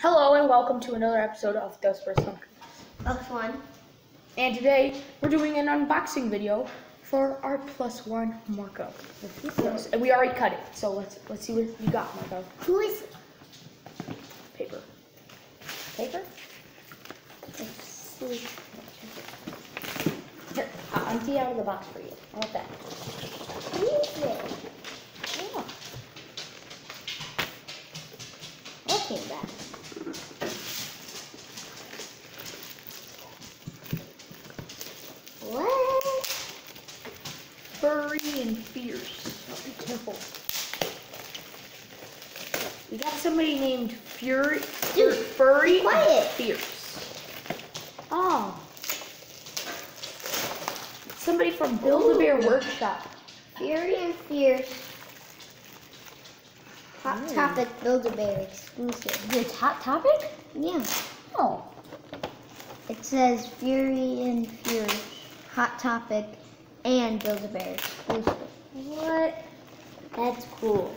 Hello and welcome to another episode of Dos Bros Funkos. Plus one. And today we're doing an unboxing video for our plus one Marco. And we already cut it, so let's let's see what you got, Marco. Who is it? Paper. Paper? let's see. Here, I'll empty out of the box for you. I about that? Who is it? Yeah. What came back? What? Furry and fierce. Oh, be careful. We got somebody named Fury, Dude, Furry quiet. and Fierce. Oh. Somebody from Build-A-Bear Workshop. Fury and Fierce. Hot Mm. Topic Build-A-Bear exclusive. It's Hot Topic? Yeah. Oh. It says Fury and Fierce. Hot Topic and Build-A-Bear exclusive. What? That's cool.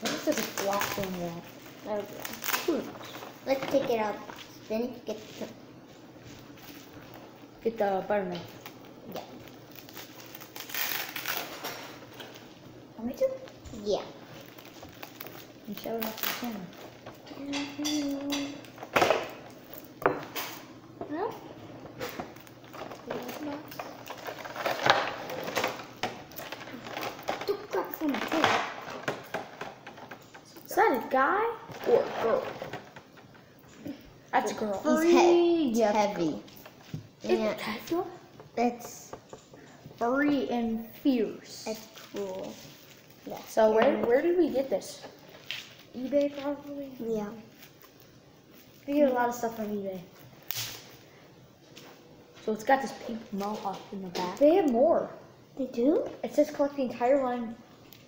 What is this block thing that? There we go. Who? Let's take it out. Then you get the Get the butter knife. yeah. Want me to? Yeah. And show it off the camera. No? Don't grab from the table. Is that a guy or a girl? That's a girl. He's he- Yep. heavy. It- Yeah, can I that's Furry and fierce. that's cool. Yeah. So where where did we get this? eBay probably. Yeah. We get a lot of stuff from eBay. So it's got this pink mohawk in the back. They have more. They do? It says collect the entire line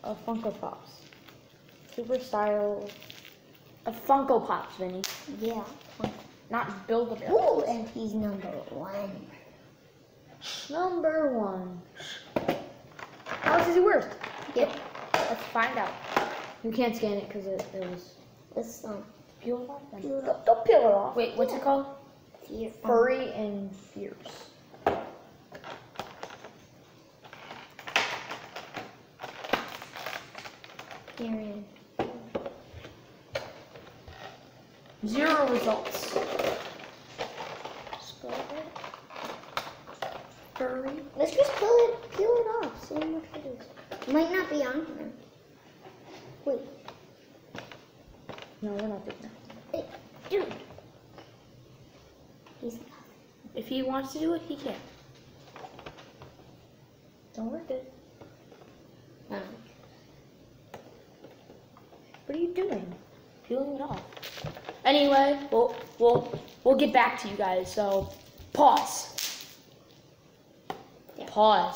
of Funko Pops. Super style of Funko Pops, Vinny. Yeah. Not build a Ooh, and he's number one. Number one. How much is he worth? Yep. Let's find out. You can't scan it because it, it was This one. peeled off. then. Peeled Don't, don't peel it off. Wait, what's Yeah. it called? Here. Furry and fierce. Here. Zero results. Furry. Let's just peel it, peel it off. See what it is. Might not be on here. Wait. No, we're not doing that. Hey, dude. He's If he wants to do it, he can. Don't work it. um, What are you doing? Peeling it off. Anyway, we'll we'll we'll get back to you guys. So pause. Yeah. Pause.